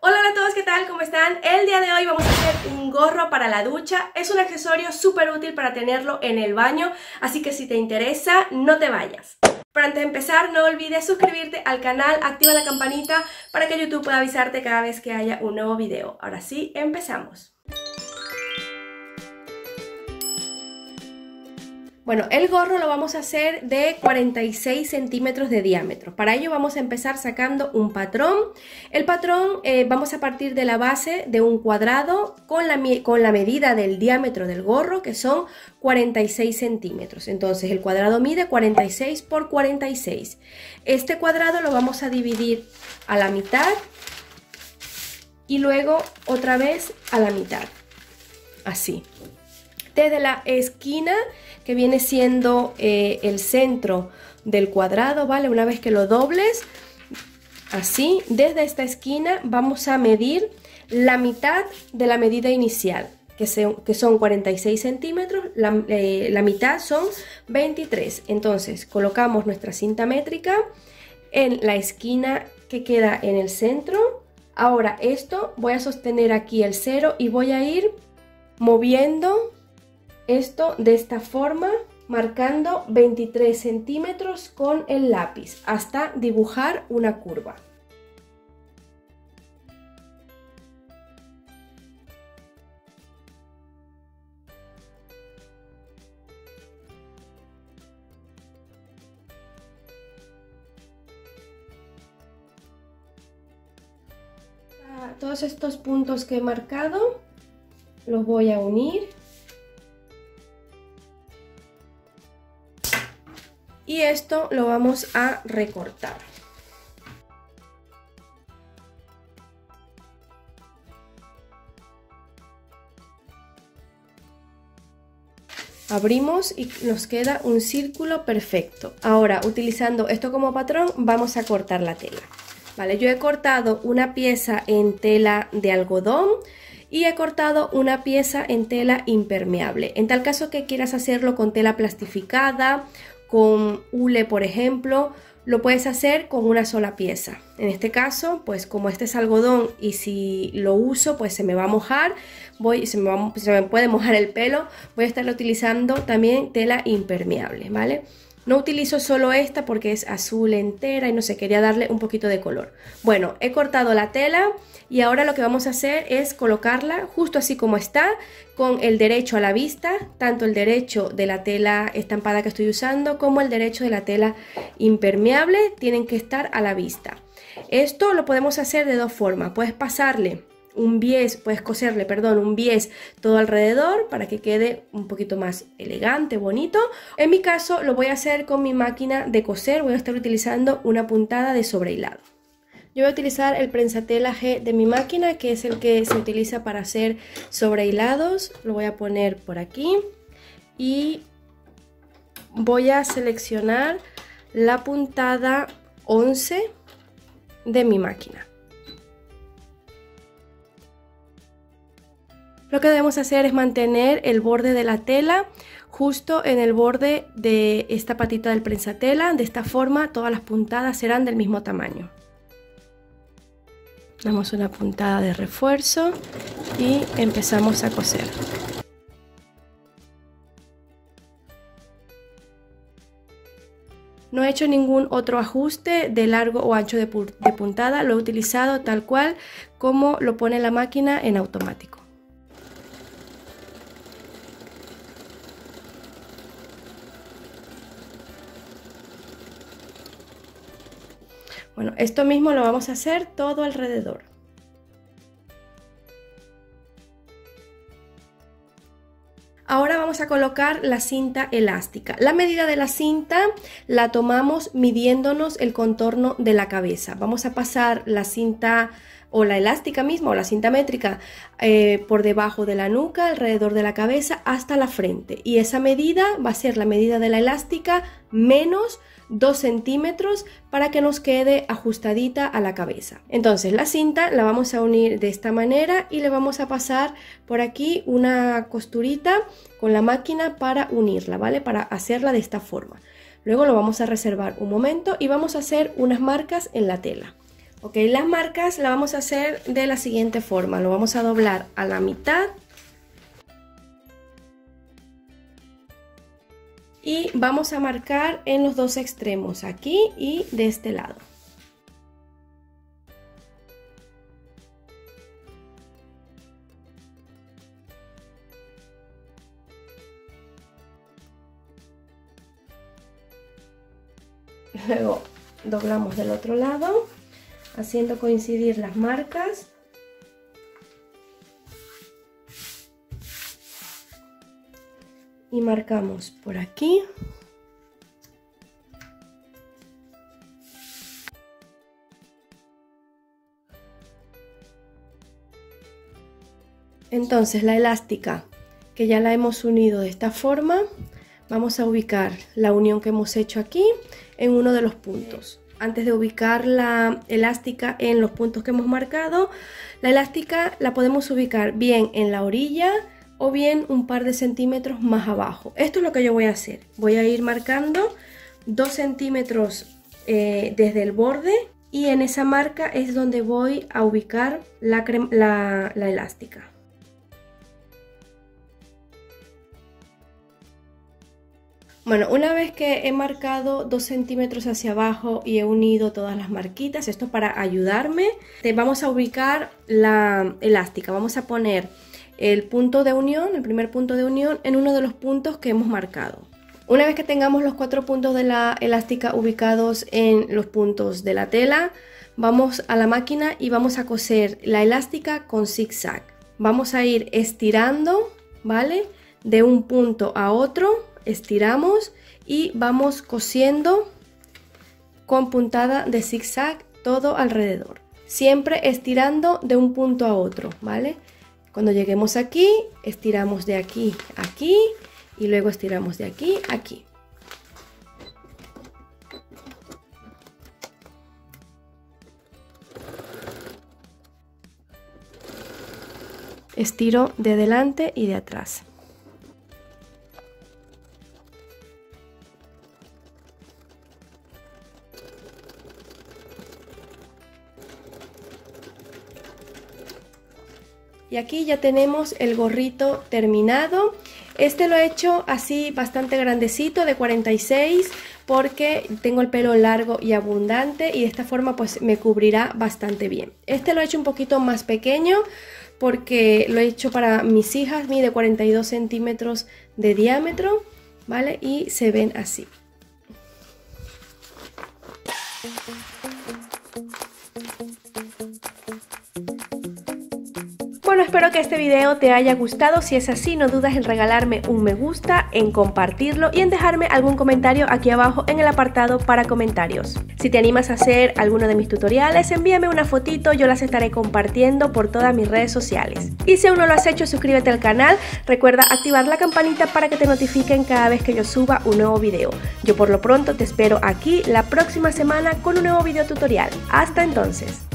Hola a todos, ¿qué tal? ¿Cómo están? El día de hoy vamos a hacer un gorro para la ducha. Es un accesorio súper útil para tenerlo en el baño, así que si te interesa, no te vayas. Pero antes de empezar, no olvides suscribirte al canal, activa la campanita para que YouTube pueda avisarte cada vez que haya un nuevo video. Ahora sí, empezamos. Bueno, el gorro lo vamos a hacer de 46 centímetros de diámetro. Para ello vamos a empezar sacando un patrón. El patrón eh, vamos a partir de la base de un cuadrado con la, con la medida del diámetro del gorro, que son 46 centímetros. Entonces el cuadrado mide 46 por 46. Este cuadrado lo vamos a dividir a la mitad y luego otra vez a la mitad. Así. Desde la esquina que viene siendo eh, el centro del cuadrado, ¿vale? Una vez que lo dobles, así, desde esta esquina vamos a medir la mitad de la medida inicial, que, que son 46 centímetros, eh, la mitad son 23. Entonces colocamos nuestra cinta métrica en la esquina que queda en el centro. Ahora esto voy a sostener aquí el cero y voy a ir moviendo esto de esta forma marcando 23 centímetros con el lápiz hasta dibujar una curva. Todos estos puntos que he marcado los voy a unir y esto lo vamos a recortar. Abrimos y nos queda un círculo perfecto. Ahora, utilizando esto como patrón, vamos a cortar la tela. Vale, yo he cortado una pieza en tela de algodón y he cortado una pieza en tela impermeable. En tal caso que quieras hacerlo con tela plastificada con hule, por ejemplo, lo puedes hacer con una sola pieza. En este caso, pues como este es algodón y si lo uso, pues se me va a mojar, voy, se me, se me puede mojar el pelo, voy a estar utilizando también tela impermeable, ¿vale? No utilizo solo esta porque es azul entera y no sé, quería darle un poquito de color. Bueno, he cortado la tela y ahora lo que vamos a hacer es colocarla justo así como está, con el derecho a la vista, tanto el derecho de la tela estampada que estoy usando como el derecho de la tela impermeable tienen que estar a la vista. Esto lo podemos hacer de dos formas, puedes pasarle un bies, puedes coserle, perdón, un bies todo alrededor para que quede un poquito más elegante, bonito. En mi caso lo voy a hacer con mi máquina de coser, voy a estar utilizando una puntada de sobrehilado. Yo voy a utilizar el prensatela G de mi máquina, que es el que se utiliza para hacer sobrehilados. Lo voy a poner por aquí y voy a seleccionar la puntada 11 de mi máquina. Lo que debemos hacer es mantener el borde de la tela justo en el borde de esta patita del prensatela. De esta forma todas las puntadas serán del mismo tamaño. Damos una puntada de refuerzo y empezamos a coser. No he hecho ningún otro ajuste de largo o ancho de, puntada, lo he utilizado tal cual como lo pone la máquina en automático. Bueno, esto mismo lo vamos a hacer todo alrededor. Ahora vamos a colocar la cinta elástica. La medida de la cinta la tomamos midiéndonos el contorno de la cabeza. Vamos a pasar la cinta o la elástica misma o la cinta métrica eh, por debajo de la nuca, alrededor de la cabeza hasta la frente. Y esa medida va a ser la medida de la elástica menos 2 centímetros para que nos quede ajustadita a la cabeza. Entonces la cinta la vamos a unir de esta manera y le vamos a pasar por aquí una costurita con la máquina para unirla, ¿vale? Para hacerla de esta forma. Luego lo vamos a reservar un momento y vamos a hacer unas marcas en la tela. Ok, las marcas las vamos a hacer de la siguiente forma. Lo vamos a doblar a la mitad. Y vamos a marcar en los dos extremos, aquí y de este lado. Luego doblamos del otro lado, haciendo coincidir las marcas. Y marcamos por aquí. Entonces la elástica que ya la hemos unido de esta forma, vamos a ubicar la unión que hemos hecho aquí en uno de los puntos. Antes de ubicar la elástica en los puntos que hemos marcado, la elástica la podemos ubicar bien en la orilla o bien un par de centímetros más abajo. Esto es lo que yo voy a hacer. Voy a ir marcando 2 centímetros eh, desde el borde y en esa marca es donde voy a ubicar la, la elástica. Bueno, una vez que he marcado 2 centímetros hacia abajo y he unido todas las marquitas, esto para ayudarme, vamos a ubicar la elástica. Vamos a poner el punto de unión, el primer punto de unión, en uno de los puntos que hemos marcado. Una vez que tengamos los cuatro puntos de la elástica ubicados en los puntos de la tela, vamos a la máquina y vamos a coser la elástica con zigzag. Vamos a ir estirando, ¿vale? De un punto a otro estiramos y vamos cosiendo con puntada de zigzag todo alrededor. Siempre estirando de un punto a otro, ¿vale? Cuando lleguemos aquí, estiramos de aquí a aquí y luego estiramos de aquí a aquí. Estiro de delante y de atrás. Y aquí ya tenemos el gorrito terminado. Este lo he hecho así bastante grandecito, de 46, porque tengo el pelo largo y abundante y de esta forma pues me cubrirá bastante bien. Este lo he hecho un poquito más pequeño porque lo he hecho para mis hijas, mide 42 centímetros de diámetro, ¿vale? Y se ven así. Bueno, espero que este video te haya gustado. Si es así, no dudes en regalarme un me gusta, en compartirlo y en dejarme algún comentario aquí abajo en el apartado para comentarios. Si te animas a hacer alguno de mis tutoriales, envíame una fotito, yo las estaré compartiendo por todas mis redes sociales. Y si aún no lo has hecho, suscríbete al canal, recuerda activar la campanita para que te notifiquen cada vez que yo suba un nuevo video. Yo por lo pronto te espero aquí la próxima semana con un nuevo video tutorial. Hasta entonces.